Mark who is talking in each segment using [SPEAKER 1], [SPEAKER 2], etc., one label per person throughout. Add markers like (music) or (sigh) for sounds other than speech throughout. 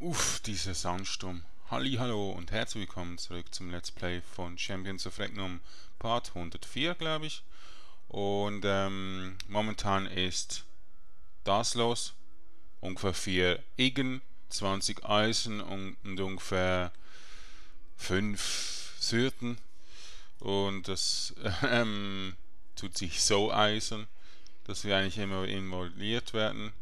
[SPEAKER 1] Uff, dieser Sandsturm. Hallo und herzlich willkommen zurück zum Let's Play von Champions of Regnum Part 104, glaube ich. Und ähm, momentan ist das los. Ungefähr 4 Igen, 20 Eisen und, und ungefähr 5 Syrten. Und das (laughs) ähm, tut sich so eisern, dass wir eigentlich immer involviert werden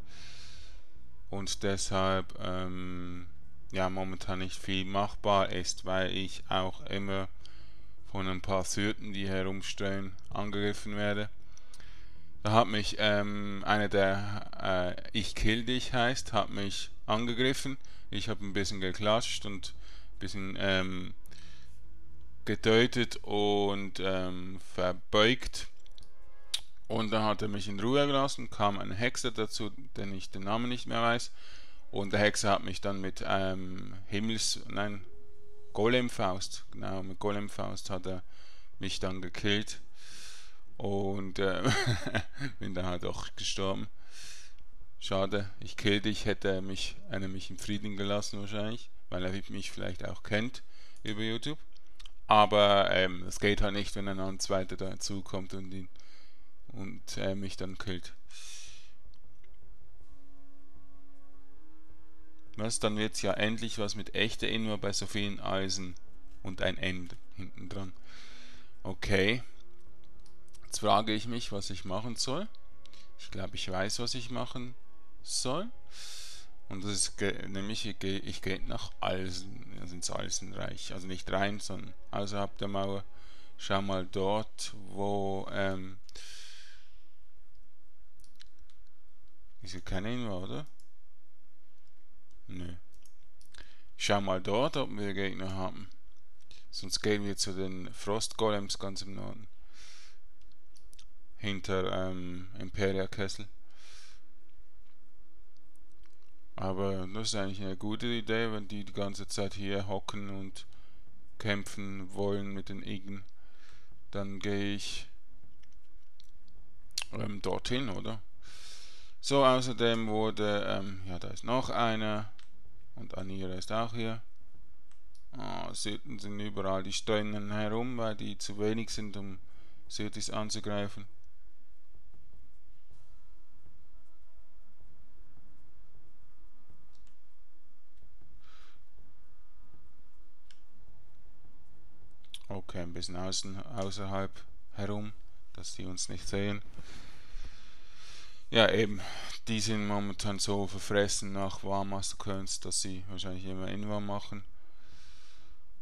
[SPEAKER 1] und deshalb ähm, ja momentan nicht viel machbar ist, weil ich auch immer von ein paar Syrten, die herumstehen, angegriffen werde. Da hat mich ähm, einer der äh, Ich kill dich heißt, hat mich angegriffen. Ich habe ein bisschen geklatscht und ein bisschen ähm, gedeutet und ähm, verbeugt und dann hat er mich in Ruhe gelassen, kam ein Hexer dazu, den ich den Namen nicht mehr weiß. Und der Hexer hat mich dann mit ähm, Himmels... nein, Golemfaust, genau, mit Golemfaust hat er mich dann gekillt. Und äh, (laughs) bin dann halt auch gestorben. Schade, ich kill dich, hätte er mich, einer mich im Frieden gelassen wahrscheinlich, weil er mich vielleicht auch kennt über YouTube. Aber ähm, es geht halt nicht, wenn ein zweiter dazukommt und ihn und äh, mich dann killt. Was, dann wird es ja endlich was mit echter Inver bei so vielen Eisen und ein End hinten dran. Okay. Jetzt frage ich mich, was ich machen soll. Ich glaube, ich weiß, was ich machen soll. Und das ist nämlich, ich gehe, gehe nach Alsen, also ins Alsenreich. Also nicht rein, sondern außerhalb der Mauer. Schau mal dort, wo ähm, Ist hier keiner hin, oder? Nö. Ich schau mal dort, ob wir Gegner haben. Sonst gehen wir zu den Frostgolems ganz im Norden. Hinter ähm, Imperia Kessel. Aber das ist eigentlich eine gute Idee, wenn die die ganze Zeit hier hocken und kämpfen wollen mit den Igen. Dann gehe ich ähm, dorthin, oder? So, außerdem wurde, ähm, ja, da ist noch einer. Und Anira ist auch hier. Oh, Süden sind überall, die steuern herum, weil die zu wenig sind, um Südis anzugreifen. Okay, ein bisschen außen, außerhalb herum, dass die uns nicht sehen. Ja, eben. Die sind momentan so verfressen nach Warmaster-Coins, dass sie wahrscheinlich immer Inwarm machen.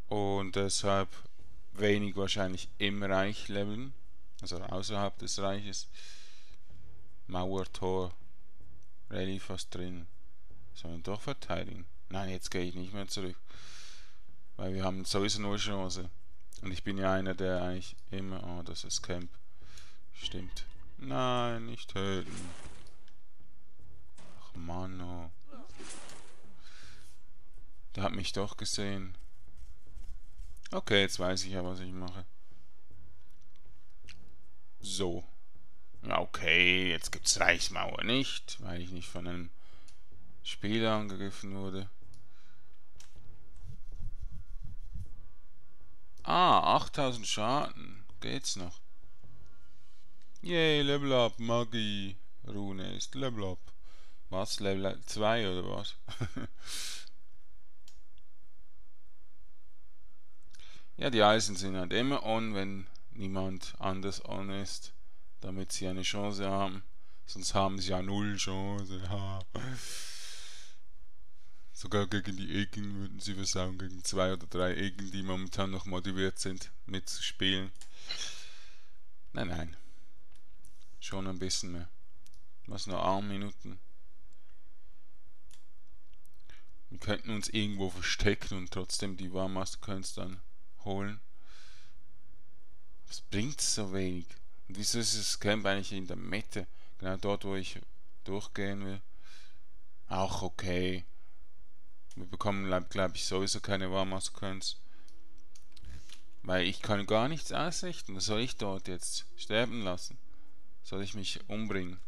[SPEAKER 1] Und deshalb wenig wahrscheinlich im Reich leveln. Also außerhalb des Reiches. Mauertor. Rallye fast drin. Sollen wir doch verteidigen? Nein, jetzt gehe ich nicht mehr zurück. Weil wir haben sowieso nur Chance. Und ich bin ja einer, der eigentlich immer... Oh, das ist Camp. Stimmt. Nein, nicht töten. Der hat mich doch gesehen. Okay, jetzt weiß ich ja, was ich mache. So. Okay, jetzt gibt's Reichsmauer nicht, weil ich nicht von einem Spieler angegriffen wurde. Ah, 8000 Schaden. Geht's noch? Yay, Level Up, Magie. Rune ist Level Up. Was? Level 2 oder was? (laughs) ja, die Eisen sind halt immer on, wenn niemand anders on ist, damit sie eine Chance haben. Sonst haben sie ja null Chance. Ha. (laughs) Sogar gegen die Egen würden sie versauen, gegen zwei oder drei Egen, die momentan noch motiviert sind, mitzuspielen. Nein, nein. Schon ein bisschen mehr. Was nur 8 Minuten. Wir könnten uns irgendwo verstecken und trotzdem die Warmaster-Coins dann holen. Was bringt so wenig? Und wieso ist das Camp eigentlich in der Mitte? Genau dort, wo ich durchgehen will. Auch okay. Wir bekommen, glaube ich, sowieso keine Warmaster-Coins. Weil ich kann gar nichts ausrichten. Was soll ich dort jetzt sterben lassen? Soll ich mich umbringen?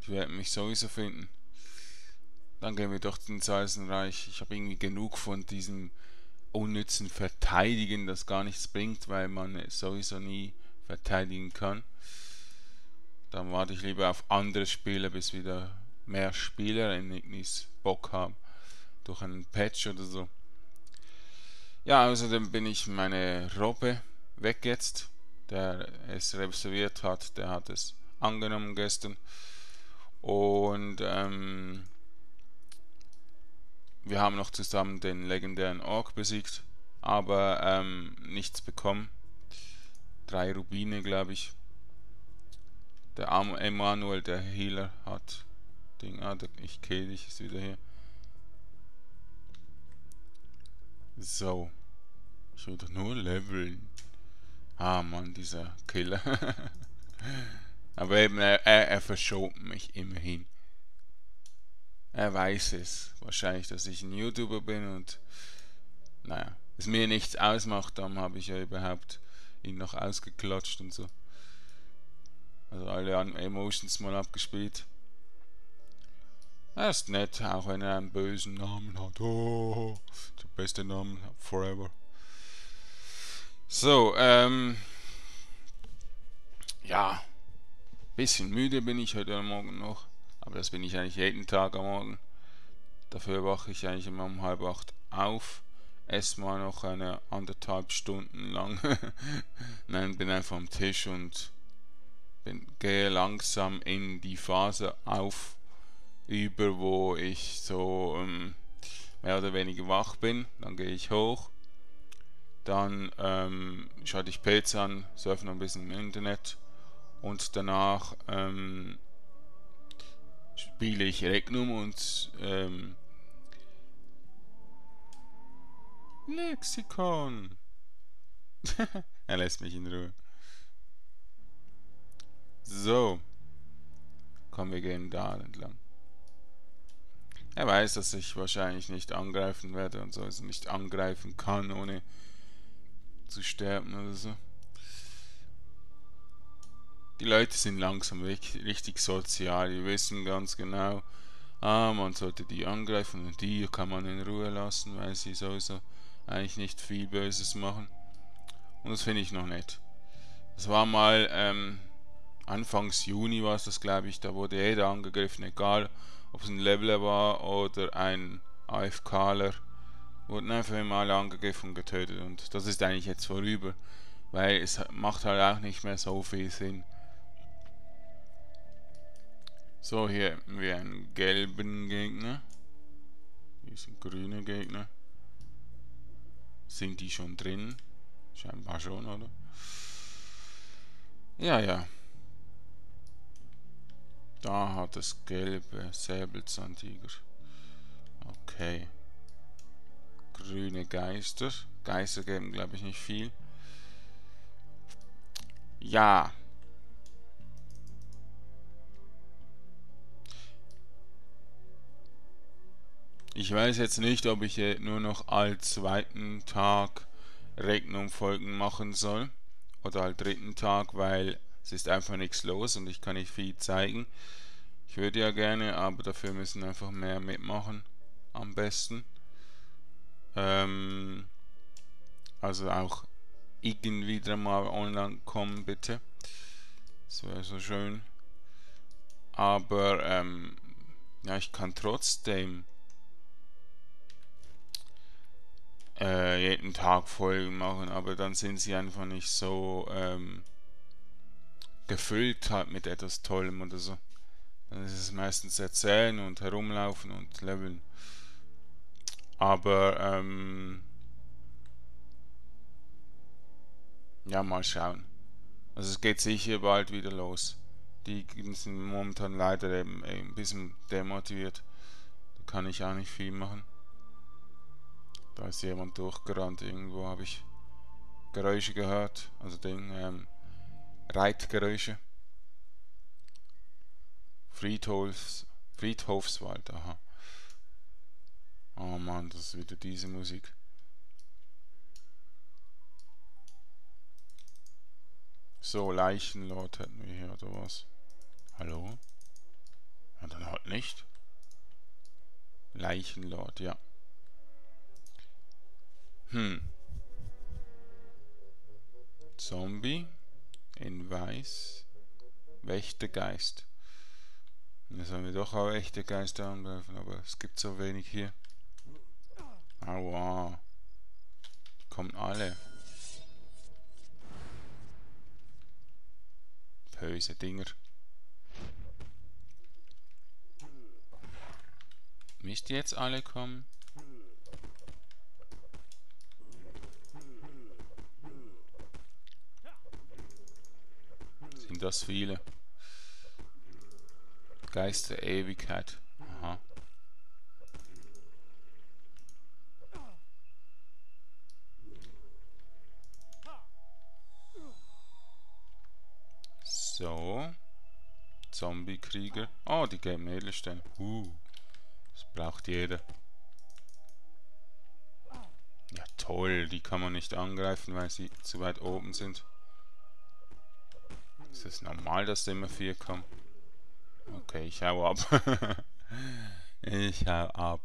[SPEAKER 1] Ich werde mich sowieso finden. Dann gehen wir doch ins Eisenreich. Ich habe irgendwie genug von diesem unnützen Verteidigen, das gar nichts bringt, weil man sowieso nie verteidigen kann. Dann warte ich lieber auf andere Spieler, bis wieder mehr Spieler in Ignis Bock haben. Durch einen Patch oder so. Ja, außerdem bin ich meine Robbe weg jetzt. Der es reserviert hat, der hat es angenommen gestern. Und ähm, wir haben noch zusammen den legendären Ork besiegt, aber ähm, nichts bekommen. Drei Rubine, glaube ich. Der Emanuel, der Healer, hat Ding. Ah, ich kill dich, ist wieder hier. So. Ich will doch nur leveln. Ah, Mann, dieser Killer. (laughs) Aber eben, er, er, er verschob mich immerhin. Er weiß es. Wahrscheinlich, dass ich ein YouTuber bin und naja, es mir nichts ausmacht, dann habe ich ja überhaupt ihn noch ausgeklatscht und so. Also alle Emotions mal abgespielt. Er ist nett, auch wenn er einen bösen Namen hat. Oh, der beste Name forever. So, ähm. Ja. Bisschen müde bin ich heute Morgen noch. Aber das bin ich eigentlich jeden Tag am Morgen. Dafür wache ich eigentlich immer um halb acht auf. Esse mal noch eine anderthalb Stunden lang. (laughs) Nein, bin einfach am Tisch und bin, gehe langsam in die Phase auf über, wo ich so ähm, mehr oder weniger wach bin. Dann gehe ich hoch. Dann ähm, schalte ich PC an, surfe noch ein bisschen im Internet und danach ähm, spiele ich Regnum und ähm, Lexikon. (laughs) er lässt mich in Ruhe. So. Kommen wir gehen da entlang. Er weiß, dass ich wahrscheinlich nicht angreifen werde und so, also nicht angreifen kann, ohne zu sterben oder so. Die Leute sind langsam richtig sozial, die wissen ganz genau, ah, man sollte die angreifen und die kann man in Ruhe lassen, weil sie sowieso eigentlich nicht viel Böses machen. Und das finde ich noch nett. Das war mal, ähm, Anfangs Juni war es das, glaube ich, da wurde jeder angegriffen, egal ob es ein Leveler war oder ein AFKler, wurden einfach immer alle angegriffen und getötet und das ist eigentlich jetzt vorüber, weil es macht halt auch nicht mehr so viel Sinn. So, hier hätten wir einen gelben Gegner. Hier sind grüne Gegner. Sind die schon drin? Scheinbar schon, oder? Ja, ja. Da hat das gelbe Säbelzahntiger. Okay. Grüne Geister. Geister geben, glaube ich, nicht viel. Ja. Ich weiß jetzt nicht, ob ich nur noch als zweiten Tag Regnum-Folgen machen soll. Oder als dritten Tag, weil es ist einfach nichts los und ich kann nicht viel zeigen. Ich würde ja gerne, aber dafür müssen einfach mehr mitmachen. Am besten. Ähm, also auch irgendwie mal online kommen, bitte. Das wäre so schön. Aber ähm, ja, ich kann trotzdem äh, jeden Tag Folgen machen, aber dann sind sie einfach nicht so ähm, gefüllt halt mit etwas Tollem oder so. Dann ist es meistens erzählen und herumlaufen und leveln. Aber ähm, ja, mal schauen. Also es geht sicher bald wieder los. Die sind momentan leider eben ein bisschen demotiviert. Da kann ich auch nicht viel machen. Da ist jemand durchgerannt, irgendwo habe ich Geräusche gehört, also den ähm, Reitgeräusche. Friedhofs, Friedhofswald, aha. Oh Mann, das ist wieder diese Musik. So, Leichenlord hätten wir hier, oder was? Hallo? Ja, dann halt nicht. Leichenlord, ja. Hm. Zombie in weiß. Wächtergeist. Da sollen wir doch auch echte Geister angreifen, aber es gibt so wenig hier. Aua. Die kommen alle. Böse Dinger. Müsst ihr jetzt alle kommen? Sind das viele? Geist der Ewigkeit. Aha. So. Zombie-Krieger. Oh, die geben Edelsteine. Uh. Das braucht jeder. Ja toll, die kann man nicht angreifen, weil sie zu weit oben sind. Ist es normal, dass da immer vier kommen? Okay, ich hau ab. (laughs) ich hau ab.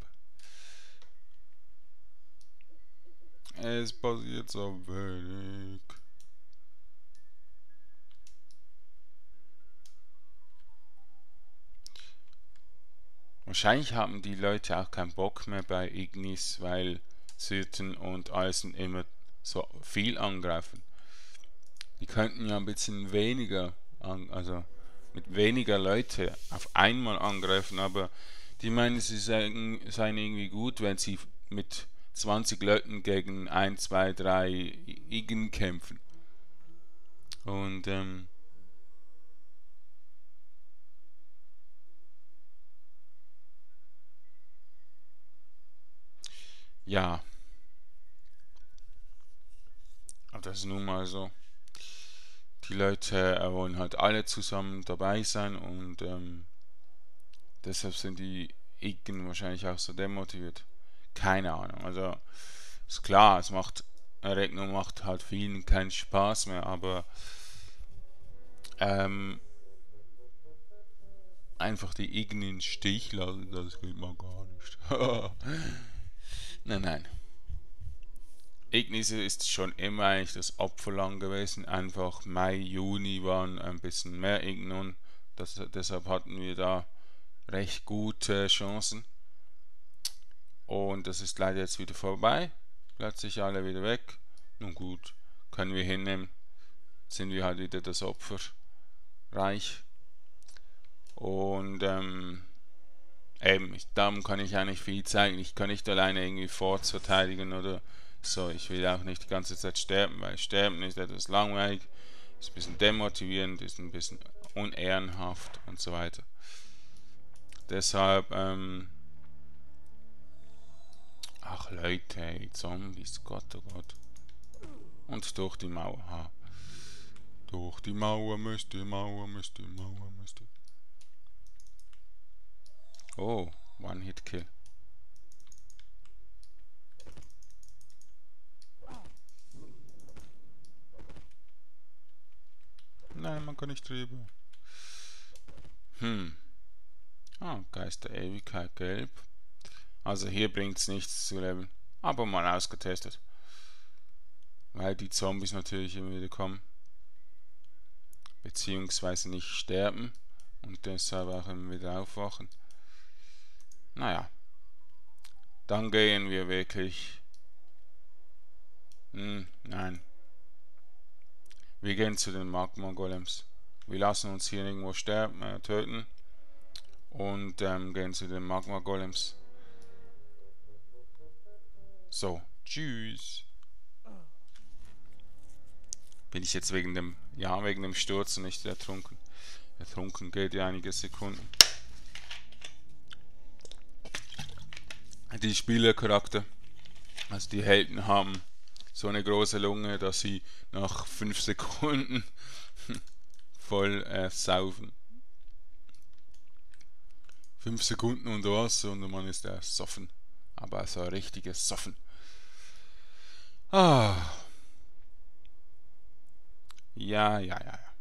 [SPEAKER 1] Es passiert so wenig. Wahrscheinlich haben die Leute auch keinen Bock mehr bei Ignis, weil Syrten und Eisen immer so viel angreifen. Die könnten ja ein bisschen weniger, also mit weniger Leute auf einmal angreifen, aber die meinen, sie seien, seien irgendwie gut, wenn sie mit 20 Leuten gegen 1, 2, 3 Igen kämpfen. Und ähm, ja, aber das ist nun mal so die Leute äh, wollen halt alle zusammen dabei sein und ähm, deshalb sind die Igen wahrscheinlich auch so demotiviert. Keine Ahnung. Also ist klar, es macht Erregnung macht halt vielen keinen Spaß mehr, aber ähm, einfach die Igen in Stich lassen, das geht mal gar nicht. (laughs) nein, nein. Ignis ist schon immer eigentlich das Opferland gewesen. Einfach Mai, Juni waren ein bisschen mehr Ignon. Das, deshalb hatten wir da recht gute Chancen. Und das ist leider jetzt wieder vorbei. Plötzlich alle wieder weg. Nun gut, können wir hinnehmen. Sind wir halt wieder das Opferreich. Und ähm, eben, darum kann ich eigentlich viel zeigen. Ich kann nicht alleine irgendwie fortverteidigen oder so, ich will auch nicht die ganze Zeit sterben, weil sterben ist etwas langweilig, ist ein bisschen demotivierend, ist ein bisschen unehrenhaft und so weiter. Deshalb, ähm, ach Leute, ey, Zombies, Gott, oh Gott. Und durch die Mauer, ha. Durch die Mauer müsst ihr, Mauer müsst ihr, Mauer müsst ihr. Oh, One-Hit-Kill. Nein, man kann nicht drüber. Hm. Ah, Geist der Ewigkeit gelb. Also hier bringt es nichts zu leben. Aber mal ausgetestet. Weil die Zombies natürlich immer wieder kommen. Beziehungsweise nicht sterben. Und deshalb auch immer wieder aufwachen. Naja. Dann gehen wir wirklich. Hm, nein. Wir gehen zu den Magma-Golems. Wir lassen uns hier irgendwo sterben, äh, töten und ähm, gehen zu den Magma-Golems. So, tschüss. Bin ich jetzt wegen dem, ja, wegen dem Sturz nicht ertrunken. Ertrunken geht ja einige Sekunden. Die Spielercharakter, also die Helden haben so eine große Lunge, dass sie nach 5 Sekunden (laughs) voll äh, saufen. 5 Sekunden unter Wasser und man ist ersoffen. Aber so ein richtiges Soffen. Ah. Ja, ja, ja, ja.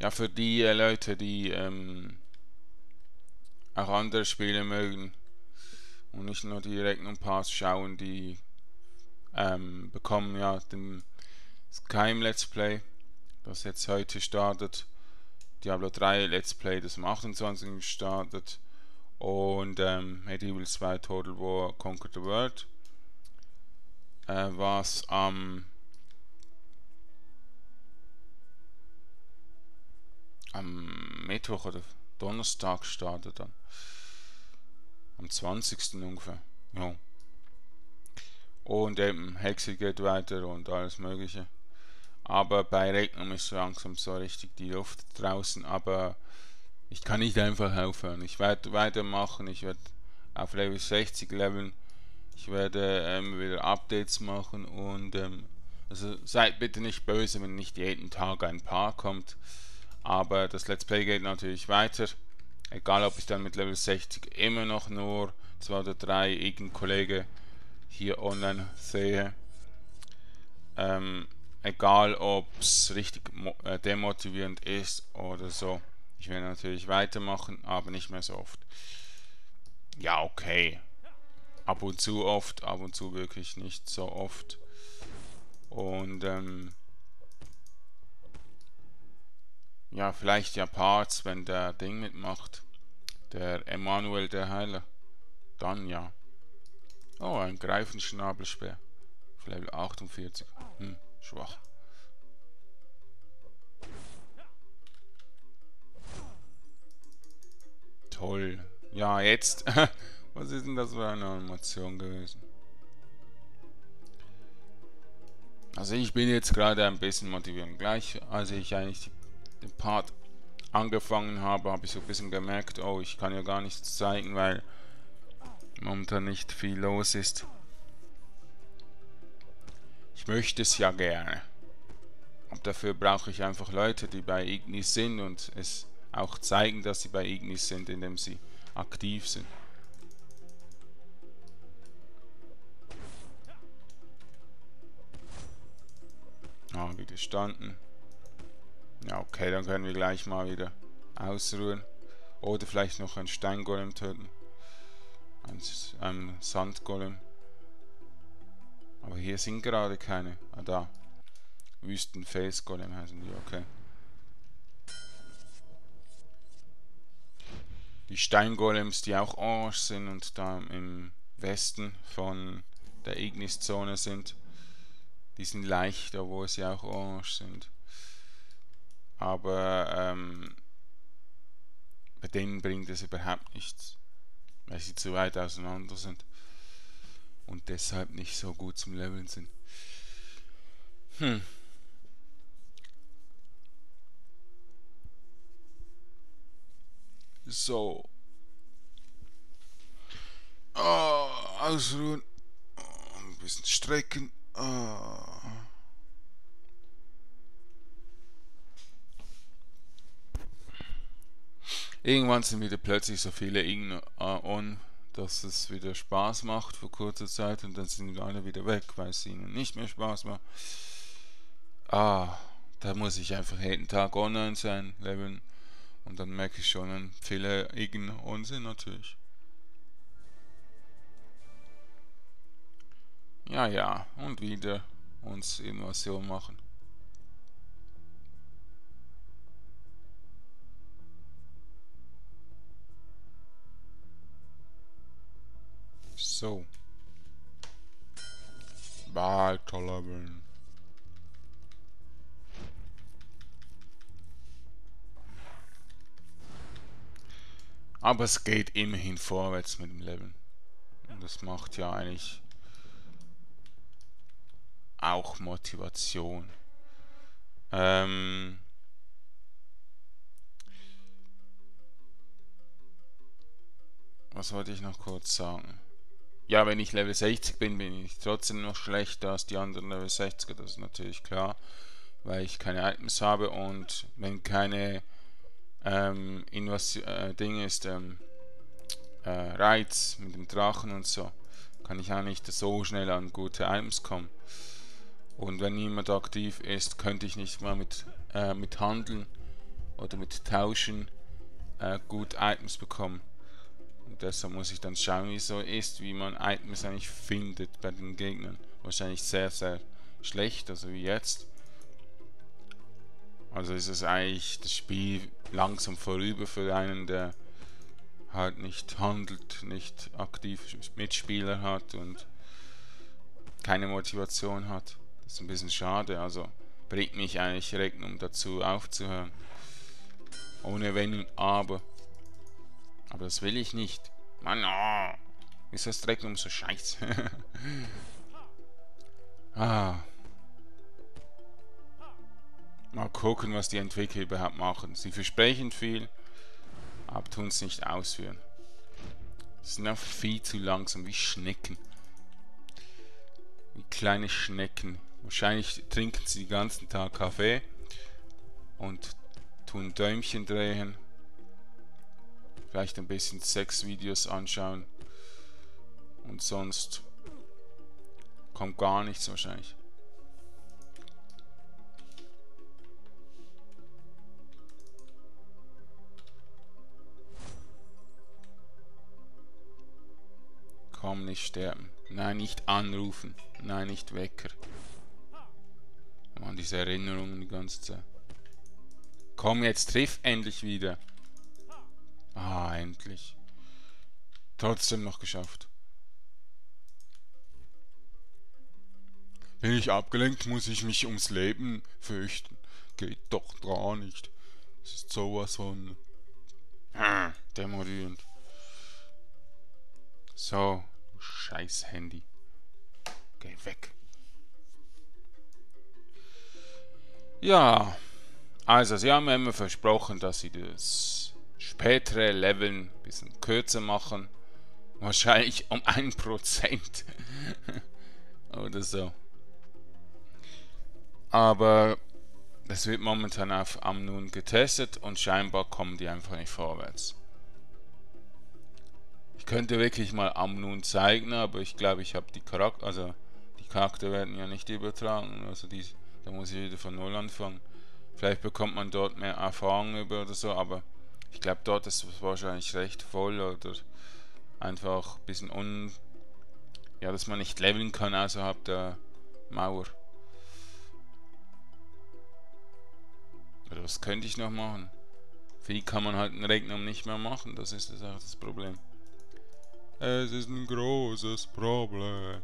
[SPEAKER 1] Ja, für die äh, Leute, die ähm, auch andere Spiele mögen und nicht nur die Regnum Pass schauen, die ähm, bekommen ja den Skyrim Let's Play, das jetzt heute startet. Diablo 3 Let's Play, das am 28. startet. Und ähm, Medieval 2 Total War Conquer the World, äh, was am am Mittwoch oder Donnerstag startet dann. Am 20. ungefähr. Ja. Und eben Hexe geht weiter und alles mögliche. Aber bei Regnum ist langsam so richtig die Luft draußen. Aber ich kann nicht einfach aufhören. Ich werde weitermachen. Ich werde auf Level 60 leveln. Ich werde ähm, wieder Updates machen und ähm, also seid bitte nicht böse, wenn nicht jeden Tag ein Paar kommt. Aber das Let's Play geht natürlich weiter. Egal ob ich dann mit Level 60 immer noch nur zwei oder drei irgendeinen Kollege hier online sehe. Ähm, egal ob es richtig äh, demotivierend ist oder so. Ich werde natürlich weitermachen, aber nicht mehr so oft. Ja, okay. Ab und zu oft, ab und zu wirklich nicht so oft. Und ähm, ja, vielleicht ja Parts, wenn der Ding mitmacht. Der Emanuel der Heiler. Dann ja. Oh, ein Greifenschnabelspeer. Level 48. Hm, schwach. Toll. Ja, jetzt. (laughs) Was ist denn das für eine Animation gewesen? Also ich bin jetzt gerade ein bisschen motiviert. Gleich als ich eigentlich den Part angefangen habe, habe ich so ein bisschen gemerkt, oh, ich kann ja gar nichts zeigen, weil momentan nicht viel los ist. Ich möchte es ja gerne. Und dafür brauche ich einfach Leute, die bei Ignis sind und es auch zeigen, dass sie bei Ignis sind, indem sie aktiv sind. Ah, widerstanden. Ja, okay, dann können wir gleich mal wieder ausruhen. Oder vielleicht noch einen Steingolem töten. Ein, ein Sandgolem. Aber hier sind gerade keine. Ah, da. Wüsten-Face-Golem heißen die, okay. Die Steingolems, die auch orange sind und da im Westen von der Ignis-Zone sind, die sind leichter, wo sie auch orange sind. Aber ähm, bei denen bringt es überhaupt nichts, weil sie zu weit auseinander sind und deshalb nicht so gut zum Leveln sind. Hm. So. Oh, ausruhen. Oh, ein bisschen strecken. Oh. Irgendwann sind wieder plötzlich so viele Ign on, dass es wieder Spaß macht für kurze Zeit und dann sind alle wieder weg, weil es ihnen nicht mehr Spaß macht. Ah, da muss ich einfach jeden Tag online sein, leveln und dann merke ich schon, viele Ign on sind natürlich. Ja, ja, und wieder uns Invasion machen. So. Leveln. Aber es geht immerhin vorwärts mit dem Leveln. Und das macht ja eigentlich auch Motivation. Ähm was wollte ich noch kurz sagen? Ja, wenn ich Level 60 bin, bin ich trotzdem noch schlechter als die anderen Level 60er, das ist natürlich klar, weil ich keine Items habe und wenn keine ähm, Invas äh, Ding ist, ähm, äh, Reiz mit dem Drachen und so, kann ich auch nicht so schnell an gute Items kommen. Und wenn niemand aktiv ist, könnte ich nicht mal mit, äh, mit Handeln oder mit Tauschen äh, gut Items bekommen. Und deshalb muss ich dann schauen, wie es so ist, wie man Items eigentlich findet bei den Gegnern. Wahrscheinlich sehr, sehr schlecht, also wie jetzt. Also ist es eigentlich das Spiel langsam vorüber für einen, der halt nicht handelt, nicht aktiv Mitspieler hat und keine Motivation hat. Das ist ein bisschen schade, also bringt mich eigentlich Rechnung dazu aufzuhören. Ohne Wenn und Aber. Aber das will ich nicht. Mann, oh, ist das Rechnung so scheiße. (laughs) ah. Mal gucken, was die Entwickler überhaupt machen. Sie versprechen viel, aber tun es nicht ausführen. Sie sind einfach viel zu langsam, wie Schnecken. Wie kleine Schnecken. Wahrscheinlich trinken sie den ganzen Tag Kaffee und tun Däumchen drehen. Vielleicht ein bisschen Sexvideos anschauen. Und sonst kommt gar nichts wahrscheinlich. Komm, nicht sterben. Nein, nicht anrufen. Nein, nicht Wecker. Man, diese Erinnerungen die ganze Zeit. Komm jetzt, triff endlich wieder. Endlich. Trotzdem noch geschafft. Bin ich abgelenkt, muss ich mich ums Leben fürchten. Geht doch gar nicht. Das ist sowas von... Demorierend. So, scheiß Handy. Geh weg. Ja, also sie haben mir immer versprochen, dass sie das spätere Leveln ein bisschen kürzer machen. Wahrscheinlich um 1% (laughs) oder so. Aber das wird momentan auf Amnun getestet und scheinbar kommen die einfach nicht vorwärts. Ich könnte wirklich mal Amnun zeigen, aber ich glaube, ich habe die Charakter, also die Charakter werden ja nicht übertragen, also die, da muss ich wieder von Null anfangen. Vielleicht bekommt man dort mehr Erfahrung über oder so, aber ich glaube, dort ist es wahrscheinlich recht voll oder einfach ein bisschen un... Ja, dass man nicht leveln kann außerhalb der Mauer. Oder was könnte ich noch machen? Viel kann man halt in Regnum nicht mehr machen, das ist das auch das Problem. Es ist ein großes Problem.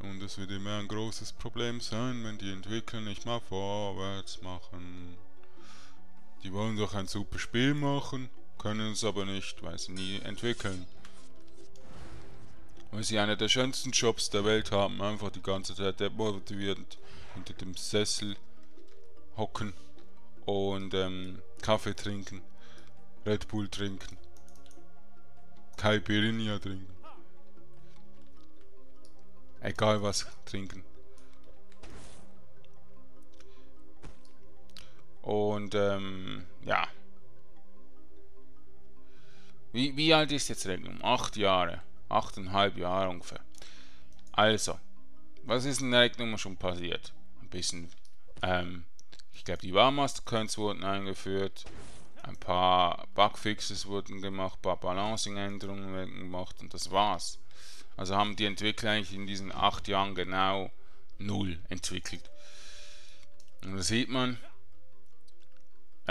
[SPEAKER 1] Und es wird immer ein großes Problem sein, wenn die Entwickler nicht mal vorwärts machen. Die wollen doch ein super Spiel machen, können es aber nicht, weil sie nie entwickeln. Weil sie einer der schönsten Jobs der Welt haben, einfach die ganze Zeit demotiviert hinter dem Sessel hocken und ähm, Kaffee trinken, Red Bull trinken. Caipirinha trinken. Egal was trinken. Und ähm, ja. Wie, wie alt ist jetzt Regnum? Acht Jahre. Achteinhalb Jahre ungefähr. Also, was ist in Regnum schon passiert? Ein bisschen, ähm, ich glaube, die Warmaster-Coins wurden eingeführt. Ein paar Bugfixes wurden gemacht, ein paar Balancing-Änderungen wurden gemacht und das war's. Also haben die Entwickler eigentlich in diesen acht Jahren genau null entwickelt. Und da sieht man,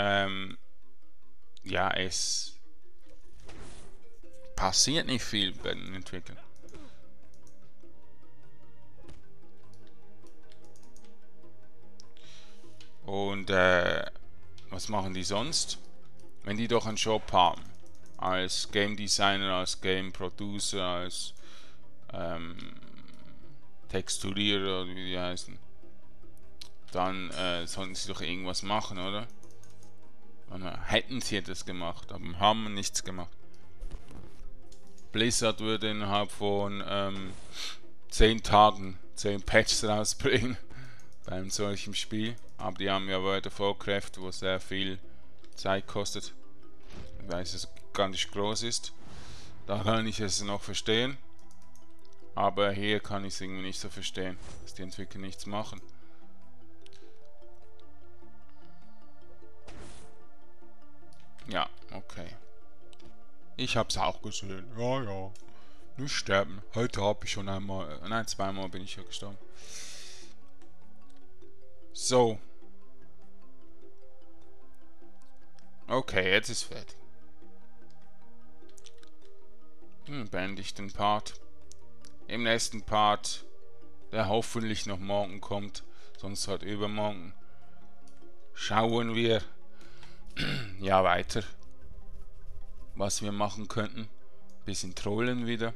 [SPEAKER 1] ähm, ja, es passiert nicht viel bei den Entwicklern. Und äh, was machen die sonst? wenn die doch einen Job haben, als Game Designer, als Game Producer, als ähm, Texturierer oder wie die heißen, dann äh, sollten sie doch irgendwas machen, oder? Hätten sie das gemacht, aber haben nichts gemacht. Blizzard würde innerhalb von ähm, 10 Tagen 10 Patches (laughs) rausbringen bei einem solchen Spiel. Aber die haben ja weiter Vorkräfte, wo sehr viel Zeit kostet, weil es ganz groß ist. Da kann ich es noch verstehen. Aber hier kann ich es irgendwie nicht so verstehen, dass die Entwickler nichts machen. Ja, okay. ich hab's auch gesehen. Ja, ja. Nicht sterben. Heute habe ich schon einmal, äh, nein, zweimal bin ich ja gestorben. So. Okay, jetzt ist fertig. Dann beende ich den Part. Im nächsten Part, der hoffentlich noch morgen kommt, sonst halt übermorgen, schauen wir (clears throat) ja weiter, was wir machen könnten. Bisschen trollen wieder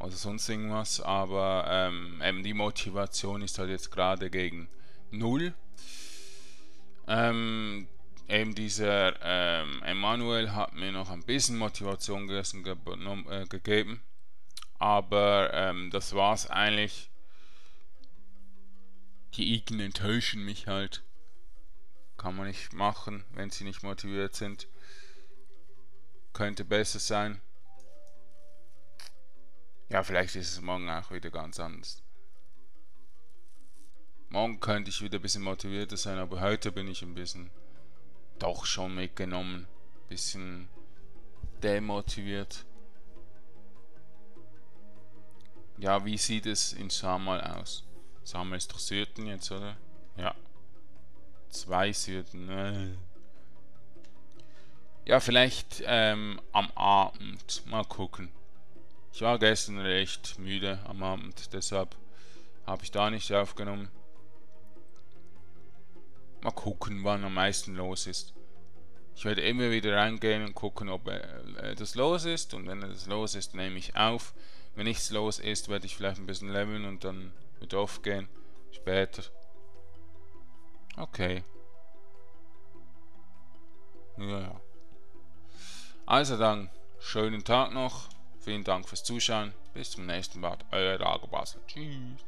[SPEAKER 1] oder sonst irgendwas, aber ähm, eben die Motivation ist halt jetzt gerade gegen null. Ähm, eben dieser ähm, Emanuel hat mir noch ein bisschen Motivation ge äh, gegeben, aber ähm, das war's eigentlich. Die Igen enttäuschen mich halt. Kann man nicht machen, wenn sie nicht motiviert sind. Könnte besser sein. Ja, vielleicht ist es morgen auch wieder ganz anders. Morgen könnte ich wieder ein bisschen motivierter sein, aber heute bin ich ein bisschen doch schon mitgenommen. Ein bisschen demotiviert. Ja, wie sieht es in Samal aus? Samal ist doch Süden jetzt, oder? Ja. Zwei Süden. Äh. Ja, vielleicht ähm, am Abend. Mal gucken. Ich war gestern recht müde am Abend, deshalb habe ich da nicht aufgenommen. Mal gucken, wann am meisten los ist. Ich werde immer wieder reingehen und gucken, ob äh, das los ist. Und wenn das los ist, nehme ich auf. Wenn nichts los ist, werde ich vielleicht ein bisschen leveln und dann mit off gehen. Später. Okay. Ja. Also dann, schönen Tag noch. Vielen Dank fürs Zuschauen. Bis zum nächsten Mal. Euer Rago Basel. Tschüss.